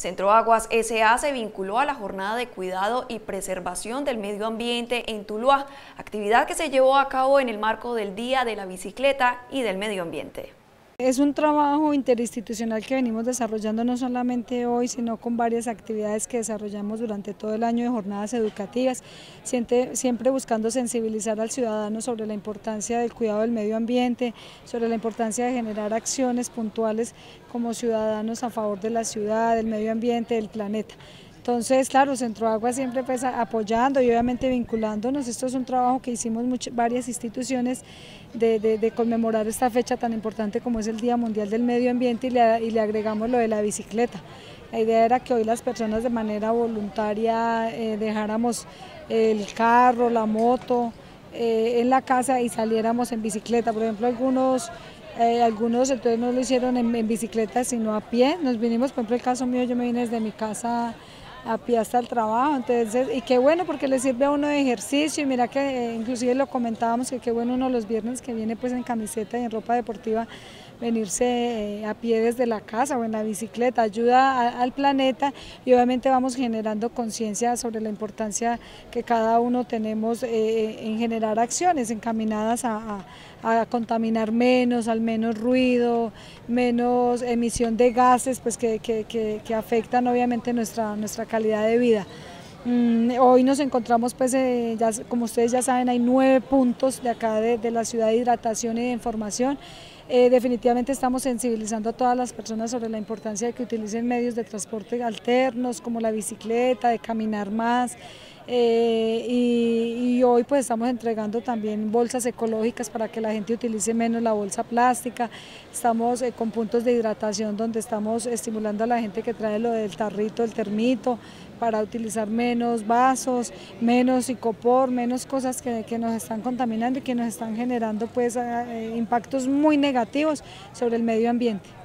Centro Aguas SA se vinculó a la jornada de cuidado y preservación del medio ambiente en Tuluá, actividad que se llevó a cabo en el marco del Día de la Bicicleta y del Medio Ambiente. Es un trabajo interinstitucional que venimos desarrollando no solamente hoy, sino con varias actividades que desarrollamos durante todo el año de jornadas educativas, siempre, buscando sensibilizar al ciudadano sobre la importancia del cuidado del medio ambiente, sobre la importancia de generar acciones puntuales como ciudadanos a favor de la ciudad, del medio ambiente, del planeta. Entonces, claro, Centro Agua siempre pues, apoyando y obviamente vinculándonos. Esto es un trabajo que hicimos varias instituciones de, conmemorar esta fecha tan importante como es el Día Mundial del Medio Ambiente y le, agregamos lo de la bicicleta. La idea era que hoy las personas de manera voluntaria eh, dejáramos el carro, la moto eh, en la casa y saliéramos en bicicleta. Por ejemplo, algunos eh, algunos entonces no lo hicieron en, bicicleta sino a pie, nos vinimos, por ejemplo el caso mío, yo me vine desde mi casa a pie hasta el trabajo, entonces, y qué bueno porque le sirve a uno de ejercicio y mira que eh, inclusive lo comentábamos que qué bueno uno los viernes que viene pues en camiseta y en ropa deportiva venirse eh, a pie desde la casa o en la bicicleta, ayuda al planeta y obviamente vamos generando conciencia sobre la importancia que cada uno tenemos eh, en generar acciones encaminadas a, contaminar menos, al menos ruido, menos emisión de gases pues que, afectan obviamente nuestra, nuestra calidad de vida. Mm, hoy nos encontramos, pues, eh, como ustedes ya saben, hay nueve puntos de acá de, de la ciudad de hidratación y de información eh, definitivamente estamos sensibilizando a todas las personas sobre la importancia de que utilicen medios de transporte alternos como la bicicleta, de caminar más. Eh, y, hoy pues estamos entregando también bolsas ecológicas para que la gente utilice menos la bolsa plástica. Estamos eh, con puntos de hidratación donde estamos estimulando a la gente que trae lo del tarrito, el termito, para utilizar menos vasos, menos icopor, menos cosas que, que nos están contaminando y que nos están generando pues impactos muy negativos sobre el medio ambiente.